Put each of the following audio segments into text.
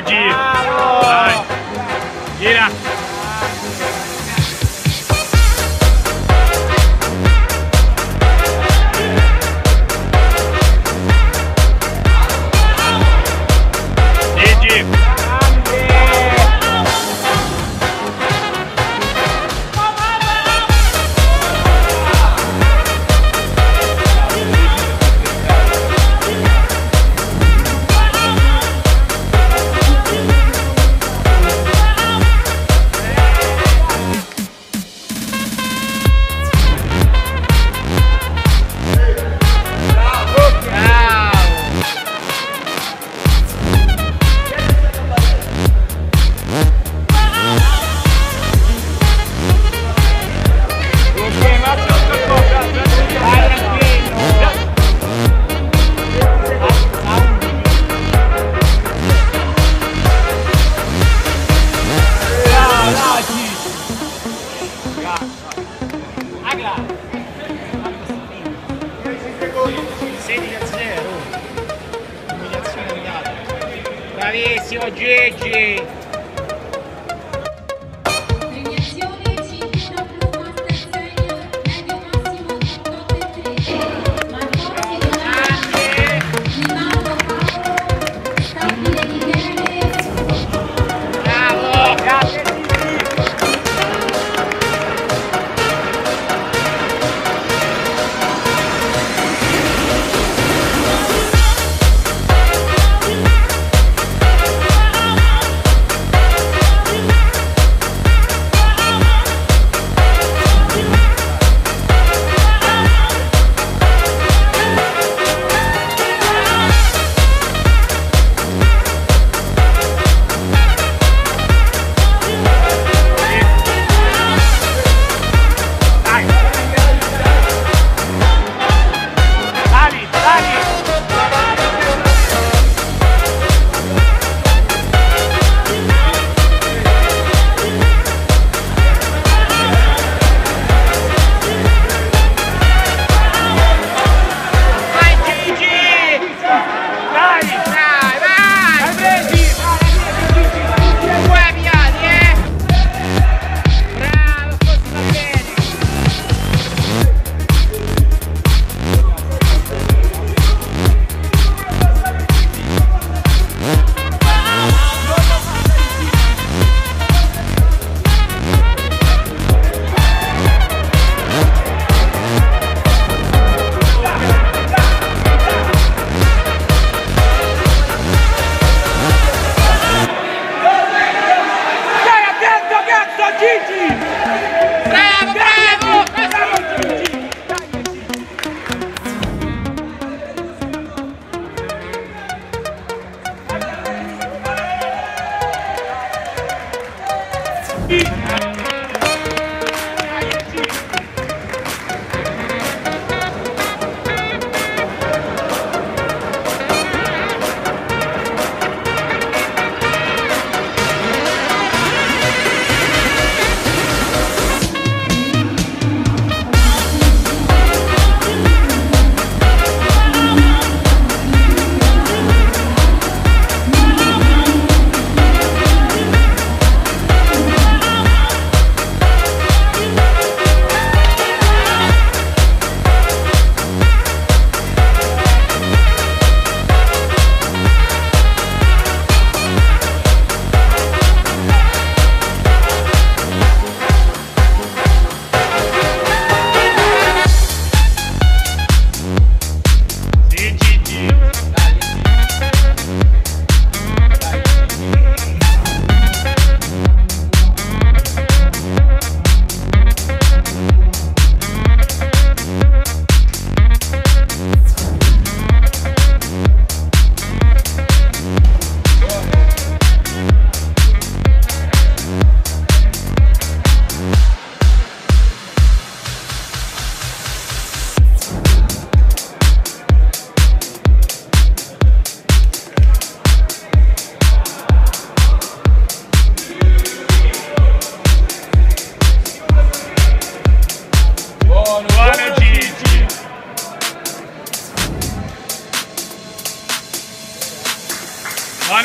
Edinho. Vai. Gira. Sì,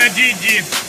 Дадиди.